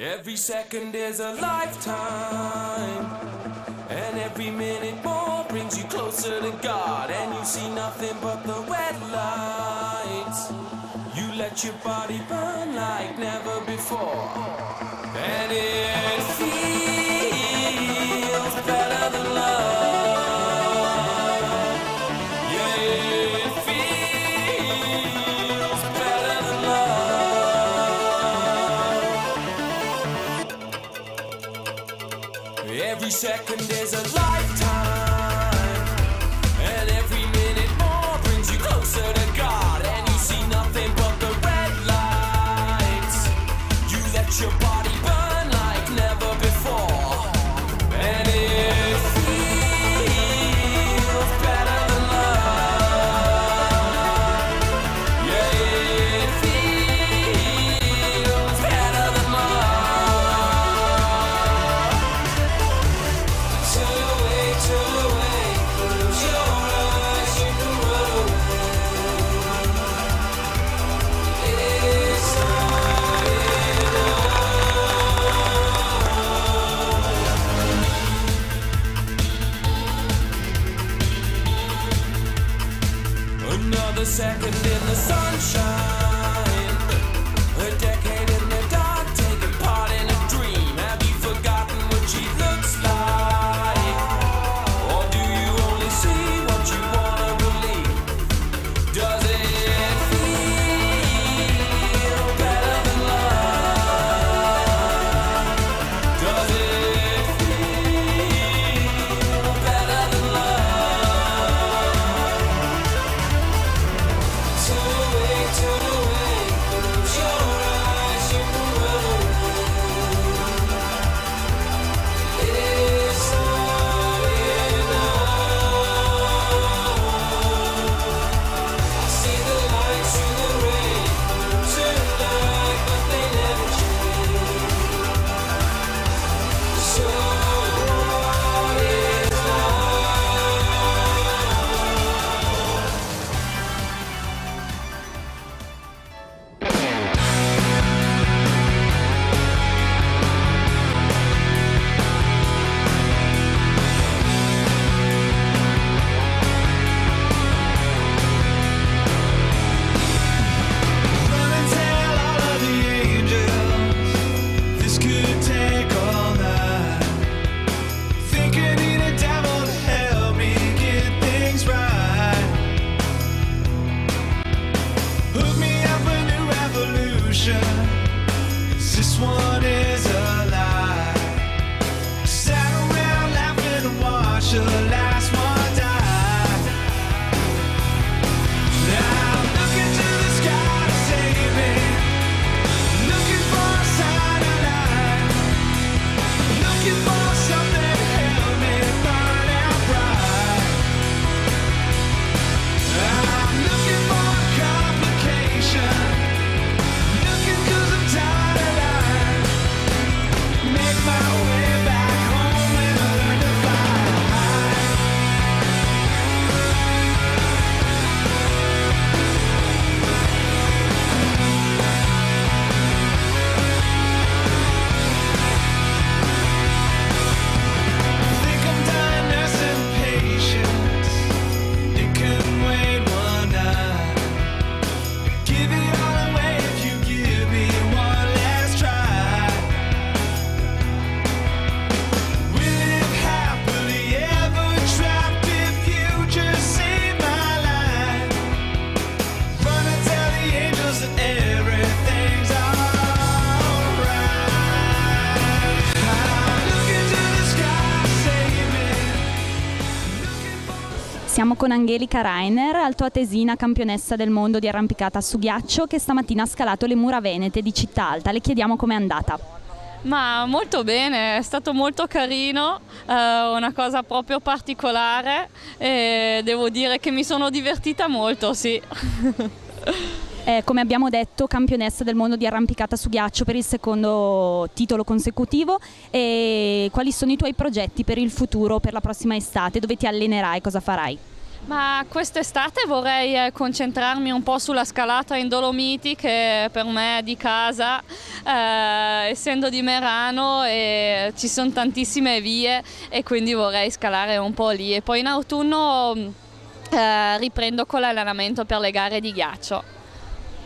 Every second is a lifetime, and every minute more brings you closer to God. And you see nothing but the red lights. You let your body burn like never before, and it feels. second is a lie. should Siamo con Angelica Rainer, altoatesina campionessa del mondo di arrampicata su ghiaccio che stamattina ha scalato le mura venete di Città Alta. Le chiediamo com'è andata. Ma molto bene, è stato molto carino, eh, una cosa proprio particolare e devo dire che mi sono divertita molto, sì. eh, come abbiamo detto campionessa del mondo di arrampicata su ghiaccio per il secondo titolo consecutivo. E quali sono i tuoi progetti per il futuro, per la prossima estate, dove ti allenerai, cosa farai? Ma quest'estate vorrei eh, concentrarmi un po' sulla scalata in Dolomiti che per me è di casa, eh, essendo di Merano e ci sono tantissime vie e quindi vorrei scalare un po' lì. E poi in autunno mm, eh, riprendo con l'allenamento per le gare di ghiaccio.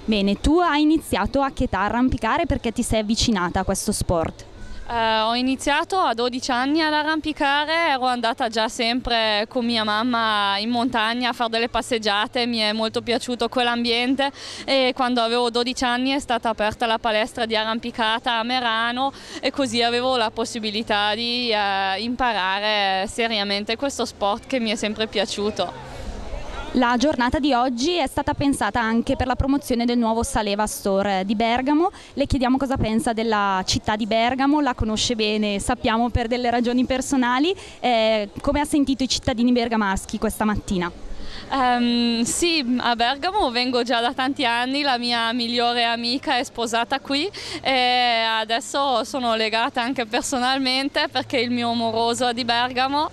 Bene, tu hai iniziato a che età arrampicare perché ti sei avvicinata a questo sport? Eh, ho iniziato a 12 anni ad arrampicare, ero andata già sempre con mia mamma in montagna a fare delle passeggiate, mi è molto piaciuto quell'ambiente e quando avevo 12 anni è stata aperta la palestra di arrampicata a Merano e così avevo la possibilità di eh, imparare seriamente questo sport che mi è sempre piaciuto. La giornata di oggi è stata pensata anche per la promozione del nuovo Saleva Store di Bergamo. Le chiediamo cosa pensa della città di Bergamo, la conosce bene, sappiamo per delle ragioni personali. Eh, come ha sentito i cittadini bergamaschi questa mattina? Um, sì, a Bergamo vengo già da tanti anni, la mia migliore amica è sposata qui e adesso sono legata anche personalmente perché il mio amoroso è di Bergamo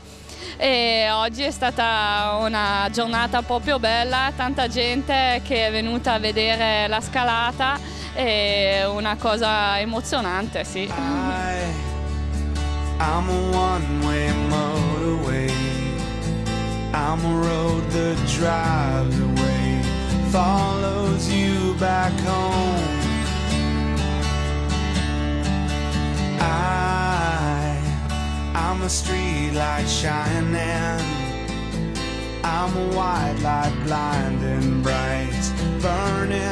e oggi è stata una giornata proprio bella, tanta gente che è venuta a vedere la scalata e una cosa emozionante, sì. I, I'm a one-way motorway. I'm a road that drives away, follows you back home. I, I'm a street light shining. I'm a white light blinding bright, burning.